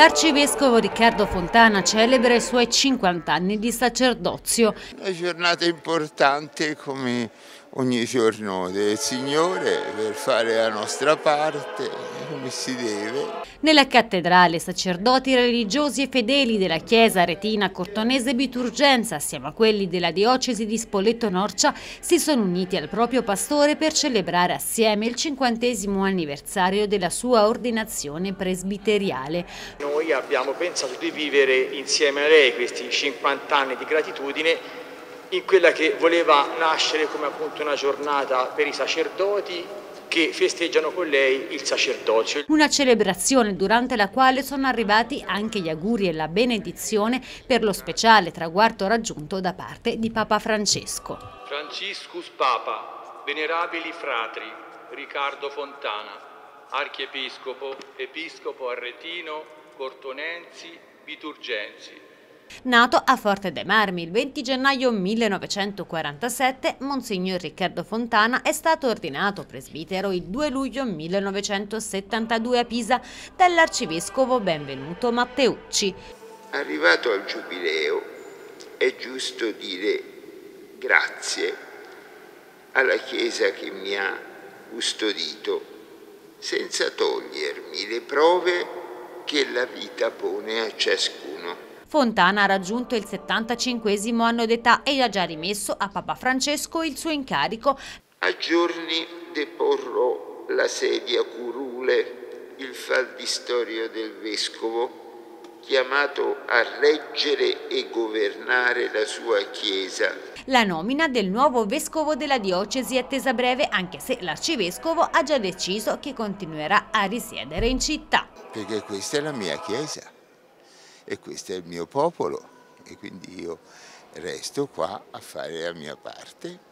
L'arcivescovo Riccardo Fontana celebra i suoi 50 anni di sacerdozio. Una giornata importante come ogni giorno del Signore per fare la nostra parte come si deve. Nella cattedrale sacerdoti religiosi e fedeli della chiesa retina cortonese Biturgenza assieme a quelli della diocesi di Spoleto-Norcia si sono uniti al proprio pastore per celebrare assieme il cinquantesimo anniversario della sua ordinazione presbiteriale. Noi abbiamo pensato di vivere insieme a lei questi 50 anni di gratitudine in quella che voleva nascere come appunto una giornata per i sacerdoti che festeggiano con lei il sacerdozio. Una celebrazione durante la quale sono arrivati anche gli auguri e la benedizione per lo speciale traguardo raggiunto da parte di Papa Francesco. Franciscus Papa, venerabili fratri, Riccardo Fontana, archiepiscopo, episcopo arretino, cortonensi, biturgensi, Nato a Forte dei Marmi il 20 gennaio 1947, Monsignor Riccardo Fontana è stato ordinato presbitero il 2 luglio 1972 a Pisa dall'arcivescovo Benvenuto Matteucci. Arrivato al giubileo è giusto dire grazie alla Chiesa che mi ha custodito senza togliermi le prove che la vita pone a ciascuno. Fontana ha raggiunto il 75 anno d'età e ha già rimesso a Papa Francesco il suo incarico. A giorni deporrò la sedia curule, il faldistorio del vescovo, chiamato a reggere e governare la sua Chiesa. La nomina del nuovo vescovo della diocesi è attesa breve, anche se l'arcivescovo ha già deciso che continuerà a risiedere in città. Perché questa è la mia Chiesa e questo è il mio popolo e quindi io resto qua a fare la mia parte